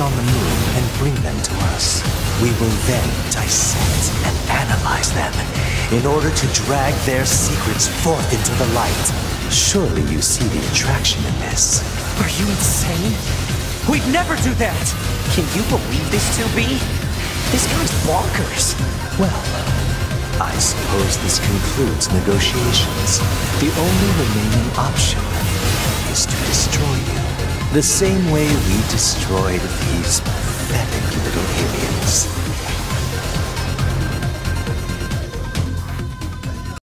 on the moon and bring them to us. We will then dissect and analyze them in order to drag their secrets forth into the light. Surely you see the attraction in this. Are you insane? We'd never do that! Can you believe this, 2B? This guy's bonkers. Well, I suppose this concludes negotiations. The only remaining option The same way we destroyed these.